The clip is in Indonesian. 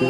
DJ